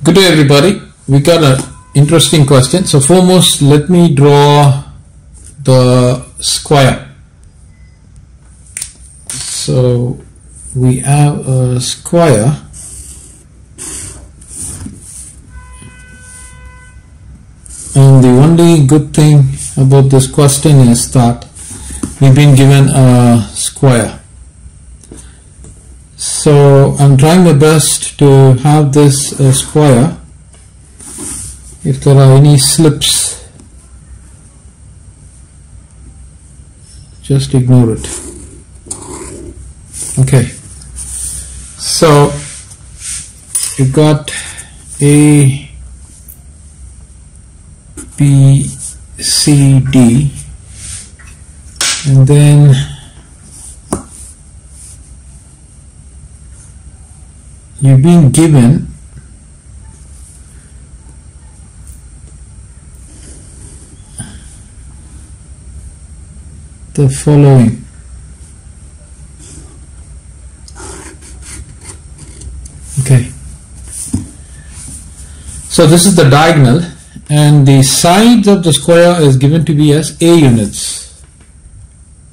Good day everybody. We got an interesting question. So foremost let me draw the square. So we have a square and the only good thing about this question is that we've been given a square so I'm trying my best to have this uh, square. If there are any slips just ignore it. Okay. So you got a B C D and then you've been given the following. Okay. So this is the diagonal and the sides of the square is given to be as a units.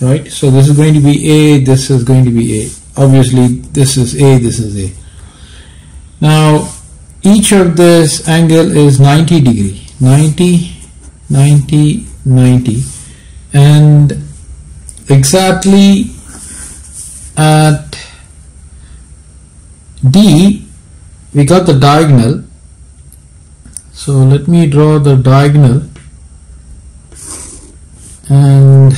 Right? So this is going to be a this is going to be a. Obviously this is a this is a now each of this angle is 90 degree. 90 90 90 and exactly at D we got the diagonal. So let me draw the diagonal. And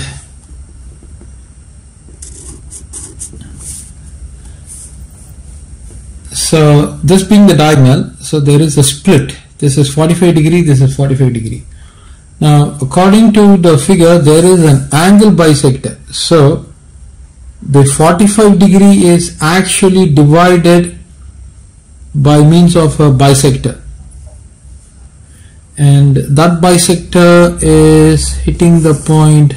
so this being the diagonal. So there is a split. This is 45 degree this is 45 degree. Now according to the figure there is an angle bisector so the 45 degree is actually divided by means of a bisector and that bisector is hitting the point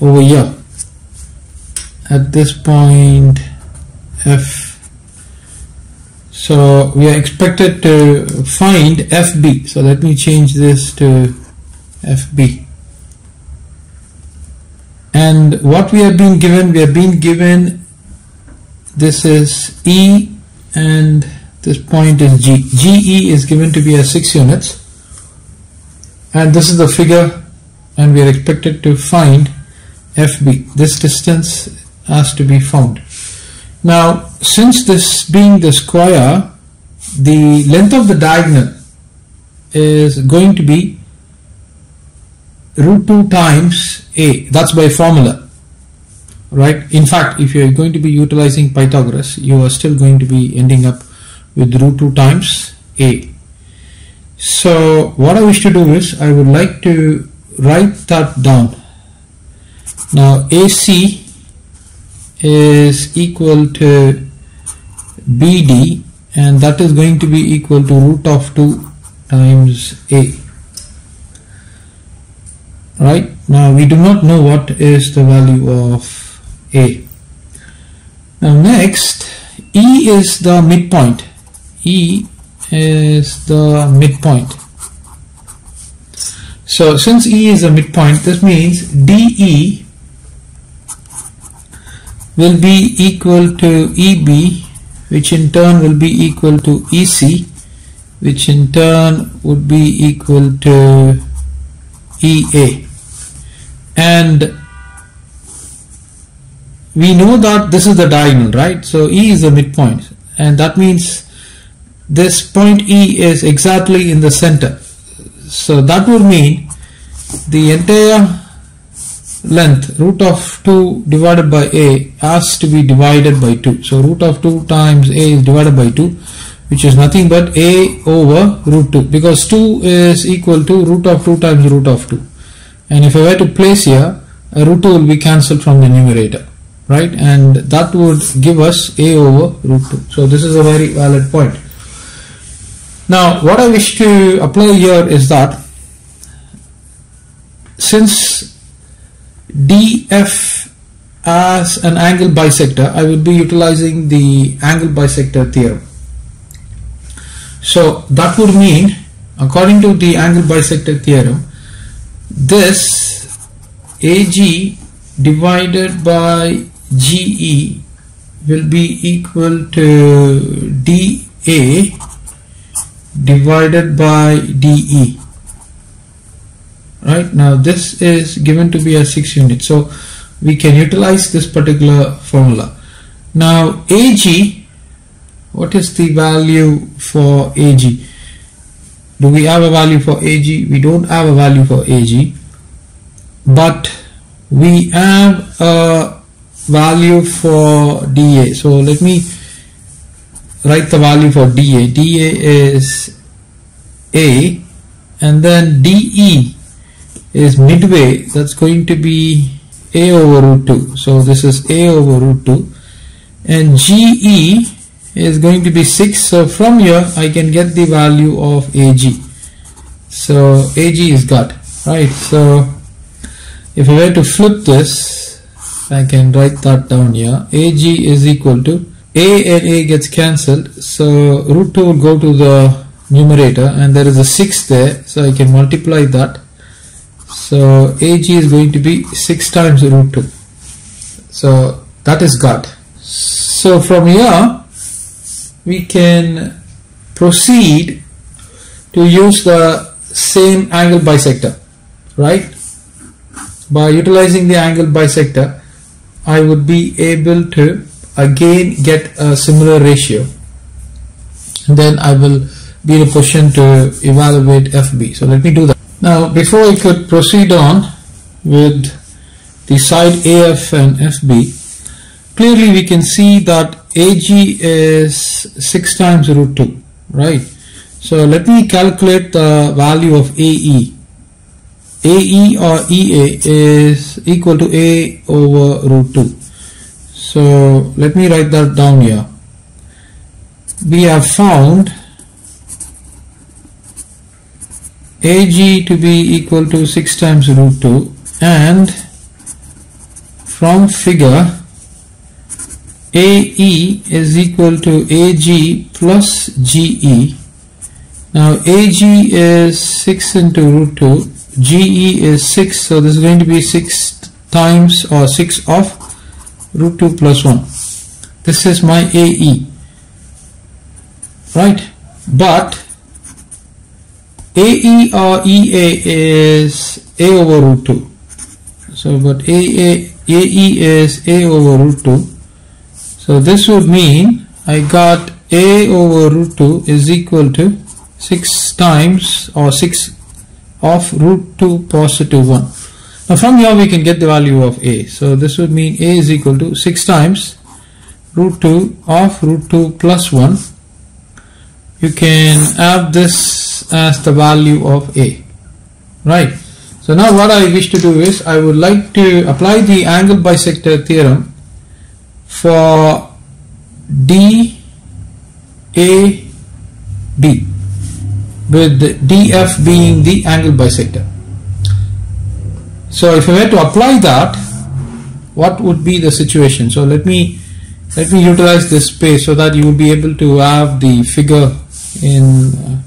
over here. At this point F so we are expected to find FB. So let me change this to FB. And what we have been given, we have been given this is E and this point is G. GE is given to be as 6 units. And this is the figure and we are expected to find FB. This distance has to be found. Now, since this being the square, the length of the diagonal is going to be root 2 times a. That's by formula. Right? In fact, if you are going to be utilizing Pythagoras, you are still going to be ending up with root 2 times a. So, what I wish to do is, I would like to write that down. Now, AC is equal to BD and that is going to be equal to root of 2 times A. Right now we do not know what is the value of A. Now next E is the midpoint. E is the midpoint. So since E is a midpoint this means DE will be equal to EB which in turn will be equal to EC which in turn would be equal to EA and we know that this is the diagonal right? So E is the midpoint. And that means this point E is exactly in the center. So that would mean the entire length root of 2 divided by a has to be divided by 2 so root of 2 times a is divided by 2 which is nothing but a over root 2 because 2 is equal to root of 2 times root of 2 and if I were to place here a root 2 will be cancelled from the numerator right? And that would give us a over root 2 so this is a very valid point. Now what I wish to apply here is that since DF as an angle bisector, I will be utilizing the angle bisector theorem. So that would mean, according to the angle bisector theorem, this AG divided by GE will be equal to DA divided by DE right? Now this is given to be a 6 unit. So we can utilize this particular formula. Now AG what is the value for AG do we have a value for AG we don't have a value for AG but we have a value for dA so let me write the value for dA dA is A and then DE is midway that's going to be A over root 2 so this is A over root 2 and GE is going to be 6 so from here I can get the value of AG so AG is got right? So if I were to flip this I can write that down here. AG is equal to A and A gets cancelled. So root 2 will go to the numerator and there is a 6 there. So I can multiply that so AG is going to be 6 times root 2 so that is got so from here we can proceed to use the same angle bisector right? By utilizing the angle bisector I would be able to again get a similar ratio. Then I will be in a position to evaluate FB so let me do that now before I could proceed on with the side AF and FB clearly we can see that AG is 6 times root 2 right so let me calculate the value of AE AE or EA is equal to A over root 2. So let me write that down here. We have found AG to be equal to 6 times root 2 and from figure AE is equal to AG plus GE. Now AG is 6 into root 2 GE is 6 so this is going to be 6 times or 6 of root 2 plus 1 this is my AE right? But AE or EA is A over root 2 so but AA, AE is A over root 2 so this would mean I got A over root 2 is equal to 6 times or 6 of root 2 positive 1. Now from here we can get the value of a. So this would mean a is equal to 6 times root 2 of root 2 plus 1. You can have this as the value of a. Right. So now what I wish to do is I would like to apply the angle bisector theorem for D A B with DF being the angle bisector. So if I were to apply that, what would be the situation? So let me let me utilize this space so that you will be able to have the figure in uh,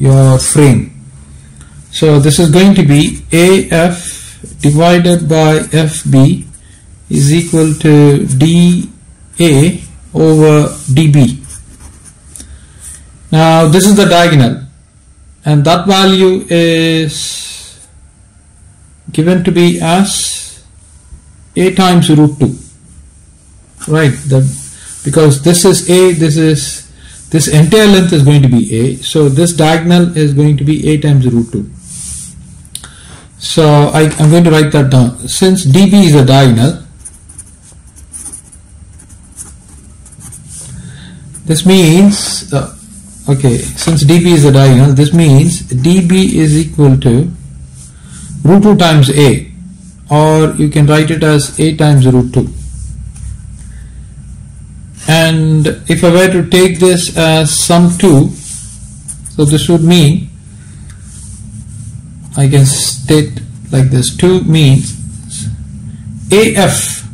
your frame. So this is going to be AF divided by FB is equal to DA over DB. Now this is the diagonal and that value is given to be as a times root 2 right that because this is a this is this entire length is going to be a. So this diagonal is going to be a times root 2 so I, am going to write that down. Since db is a diagonal this means uh, okay since db is a diagonal this means db is equal to root 2 times a or you can write it as a times root 2 and if I were to take this as sum 2 so this would mean I can state like this 2 means AF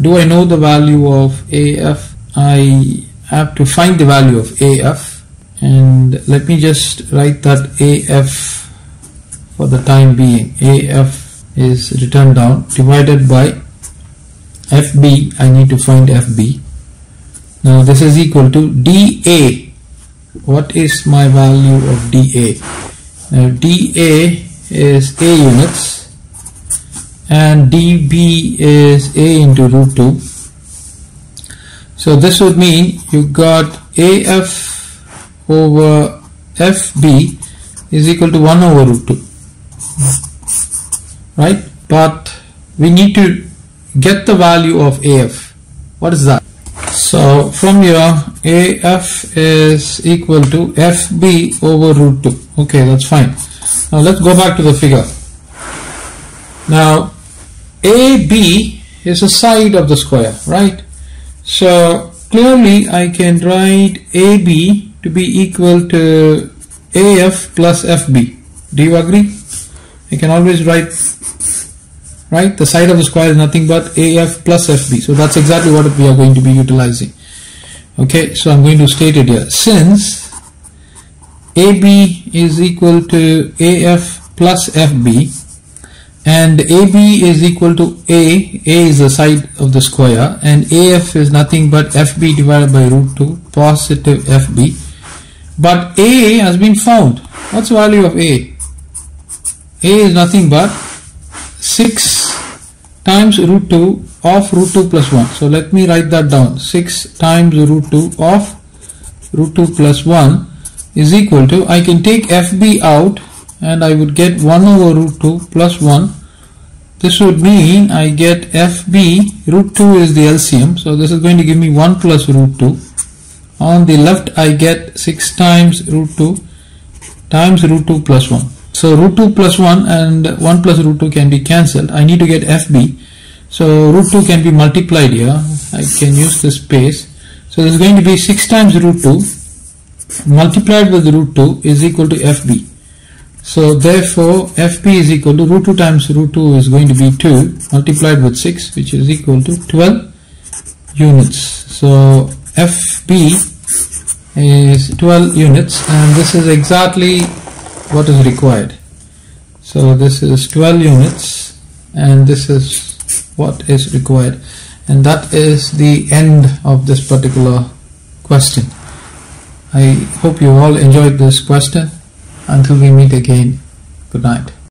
do I know the value of AF I have to find the value of AF and let me just write that AF for the time being. AF is written down divided by FB I need to find FB now this is equal to dA what is my value of dA now dA is A units and dB is A into root 2 so this would mean you got AF over FB is equal to 1 over root 2 right? But we need to get the value of AF what is that so from here AF is equal to FB over root 2 okay that's fine. Now let's go back to the figure. Now AB is the side of the square right? So clearly I can write AB to be equal to AF plus FB do you agree? I can always write right? The side of the square is nothing but AF plus FB so that's exactly what we are going to be utilizing. Okay so I'm going to state it here. Since AB is equal to AF plus FB and AB is equal to A, A is the side of the square and AF is nothing but FB divided by root 2 positive FB but A has been found. What's the value of A? A is nothing but 6 times root 2 of root 2 plus 1. So let me write that down. 6 times root 2 of root 2 plus 1 is equal to, I can take FB out and I would get 1 over root 2 plus 1. This would mean I get FB, root 2 is the LCM, so this is going to give me 1 plus root 2. On the left I get 6 times root 2 times root 2 plus 1. So root 2 plus 1 and 1 plus root 2 can be cancelled. I need to get FB. So root 2 can be multiplied here. I can use this space. So this is going to be 6 times root 2 multiplied with root 2 is equal to FB. So therefore FB is equal to root 2 times root 2 is going to be 2 multiplied with 6 which is equal to 12 units. So FB is 12 units and this is exactly what is required. So this is 12 units and this is what is required. And that is the end of this particular question. I hope you all enjoyed this question. Until we meet again good night